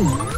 Ooh.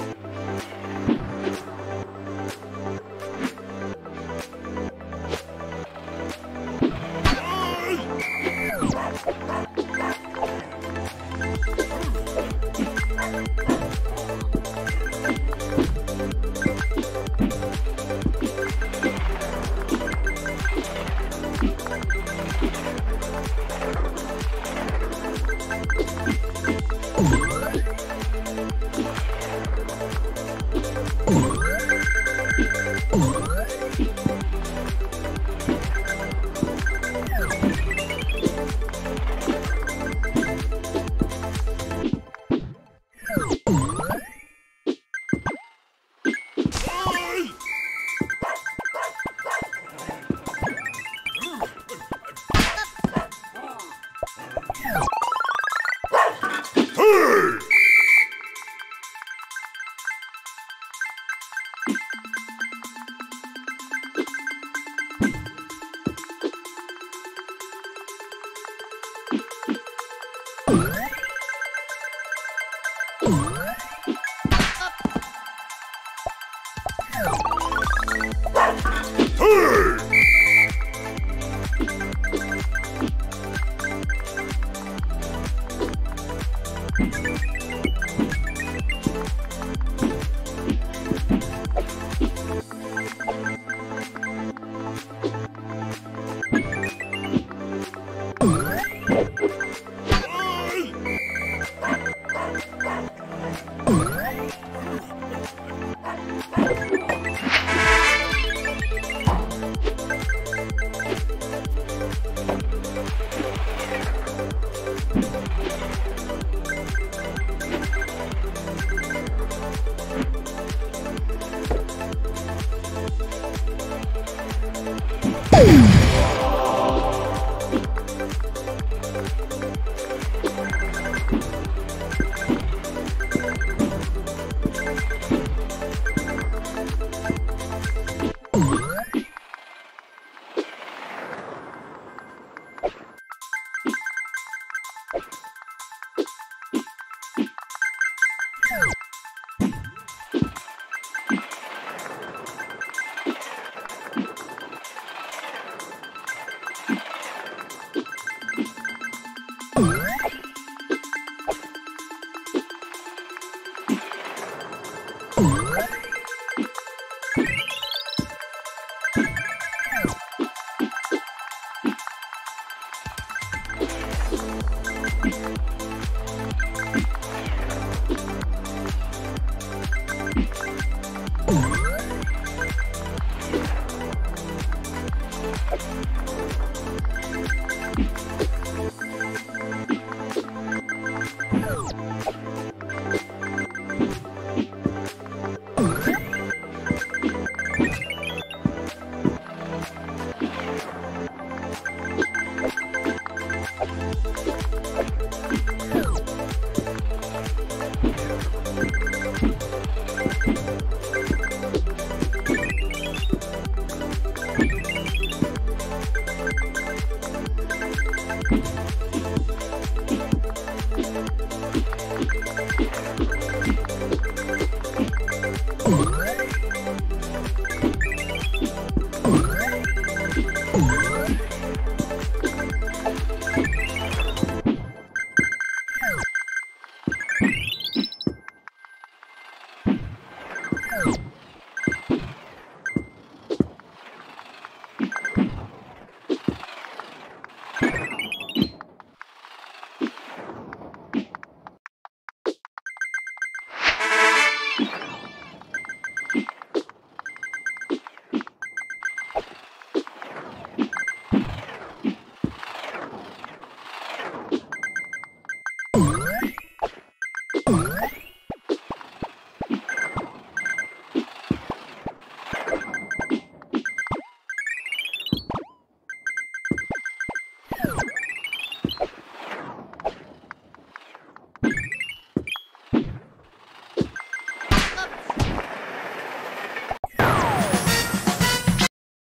Thank you.